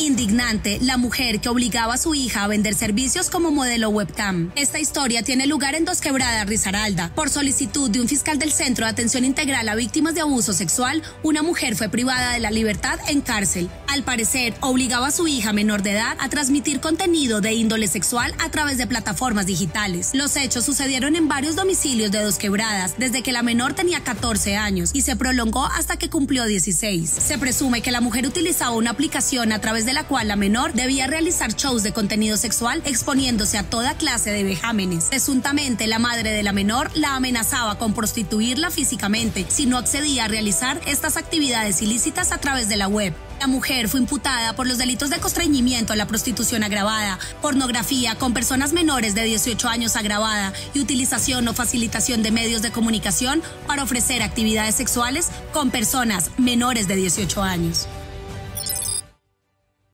Indignante, la mujer que obligaba a su hija a vender servicios como modelo webcam. Esta historia tiene lugar en Dos Quebradas, Risaralda. Por solicitud de un fiscal del Centro de Atención Integral a Víctimas de Abuso Sexual, una mujer fue privada de la libertad en cárcel. Al parecer, obligaba a su hija menor de edad a transmitir contenido de índole sexual a través de plataformas digitales. Los hechos sucedieron en varios domicilios de Dos Quebradas desde que la menor tenía 14 años y se prolongó hasta que cumplió 16. Se presume que la mujer utilizaba una aplicación a través de la cual la menor debía realizar shows de contenido sexual exponiéndose a toda clase de vejámenes. Presuntamente, la madre de la menor la amenazaba con prostituirla físicamente si no accedía a realizar estas actividades ilícitas a través de la web. La mujer fue imputada por los delitos de constreñimiento a la prostitución agravada, pornografía con personas menores de 18 años agravada y utilización o facilitación de medios de comunicación para ofrecer actividades sexuales con personas menores de 18 años.